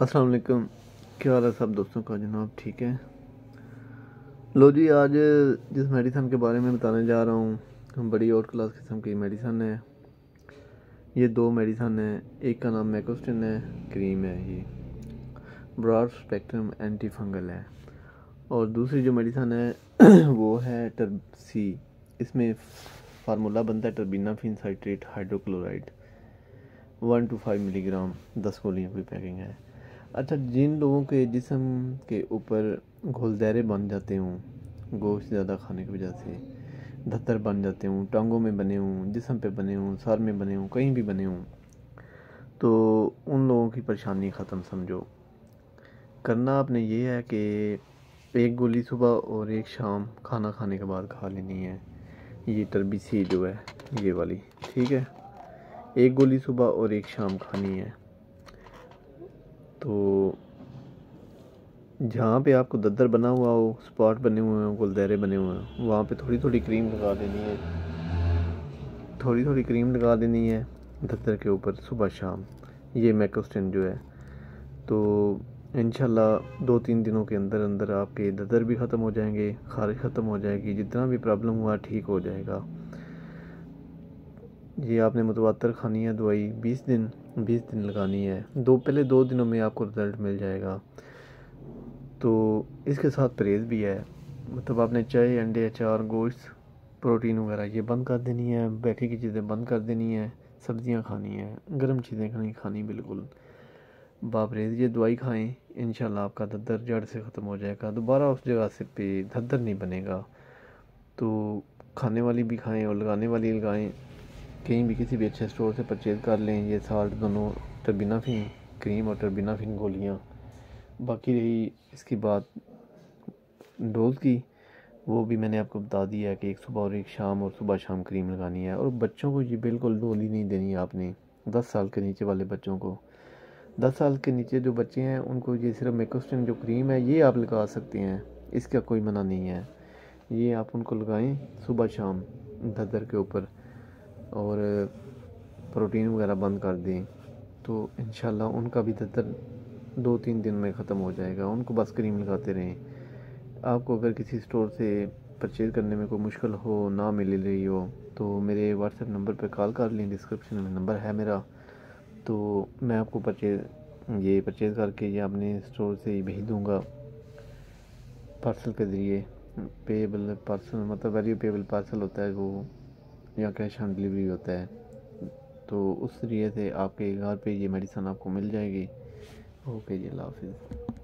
अस्सलाम वालेकुम क्या हाल है सब दोस्तों का जनाब? ठीक है? लो जी, आज जिस मेडिसन के बारे में बताने जा रहा हूँ बड़ी और क्लास किस्म की मेडिसन है। ये दो मेडिसन है, एक का नाम मैकोस्टिन है, क्रीम है ये। ब्रॉड स्पेक्ट्रम एंटी फंगल है। और दूसरी जो मेडिसन है, वो है टर्सी इसमें फार्मूला बनता है terbinafine citrate hydrochloride. One two five milligram, दस गोलियों की पैकिंग है। अच्छा जिन लोगों के जिसम के ऊपर घोलदैरे बन जाते हों, गोश्त ज़्यादा खाने की वजह से, धत्तर बन जाते हों, टांगों में बने हों, जिसम पे बने हों, सर में बने हों, कहीं भी बने हों तो उन लोगों की परेशानी ख़त्म समझो। करना आपने ये है कि एक गोली सुबह और एक शाम खाना खाने के बाद खा लेनी है। ये टर्बी सी जो है, ये वाली, ठीक है? एक गोली सुबह और एक शाम खानी है। तो जहाँ पे आपको दद्दर बना हुआ हो, स्पॉट बने हुए हैं गुलदारे बने हुए हैं, वहाँ पे थोड़ी थोड़ी क्रीम लगा देनी है। थोड़ी थोड़ी क्रीम लगा देनी है दद्दर के ऊपर सुबह शाम। ये मैकोस्टिन जो है। तो इन दो तीन दिनों के अंदर अंदर आपके ददर भी ख़त्म हो जाएँगे खारिश ख़त्म हो जाएगी, जितना भी प्रॉब्लम हुआ ठीक हो जाएगा। ये आपने मुतवातर खानी है, दवाई बीस दिन। बीस दिन लगानी है। दो, पहले दो दिनों में आपको रिज़ल्ट मिल जाएगा। तो इसके साथ परहेज़ भी है। मतलब आपने चाय, अंडे, अचार गोश्त प्रोटीन वगैरह ये बंद कर देनी है। बैठी की चीज़ें बंद कर देनी है। सब्ज़ियाँ खानी है। गर्म चीज़ें खानी खानी बिल्कुल। बापरेज ये दवाई खाएँ इन आपका धद्दर जड़ से ख़त्म हो जाएगा। दोबारा उस जगह से पे दद्दर नहीं बनेगा। तो खाने वाली भी खाएँ और लगाने वाली लगाएँ। कहीं भी किसी भी अच्छे स्टोर से परचेज़ कर लें, ये साल्ट दोनों टर्बिनाफिन क्रीम और टर्बिनाफिन गोलियाँ। बाकी रही इसकी बात डोज की, वो भी मैंने आपको बता दिया है कि एक सुबह और एक शाम और सुबह शाम क्रीम लगानी है। और बच्चों को ये बिल्कुल डोली नहीं देनी आपने, दस साल के नीचे वाले बच्चों को। दस साल के नीचे जो बच्चे हैं, उनको ये सिर्फ़ मेकोस्टिन जो क्रीम है, ये आप लगा सकते हैं, इसका कोई मना नहीं है। ये आप उनको लगाएँ सुबह शाम ददर के ऊपर। और प्रोटीन वगैरह बंद कर दें तो इन उनका भी दर्द दो तीन दिन में ख़त्म हो जाएगा। उनको बस क्रीम लगाते रहें। आपको अगर किसी स्टोर से परचेज़ करने में कोई मुश्किल हो, ना मिल रही हो तो मेरे व्हाट्सएप नंबर पर कॉल कर लें। डिस्क्रिप्शन में नंबर है मेरा। तो मैं आपको परचेज़, ये परचेज़ करके ये अपने स्टोर से ही भेज दूँगा। पार्सल के ज़रिए, पेबल, पार्सल मतलब वैल्यू पेबल पार्सल होता है वो। या कैश ऑन डिलीवरी होता है तो उस तरीके से आपके घर पे ये मेडिसन आपको मिल जाएगी। ओके जी, अल्लाह हाफिज़।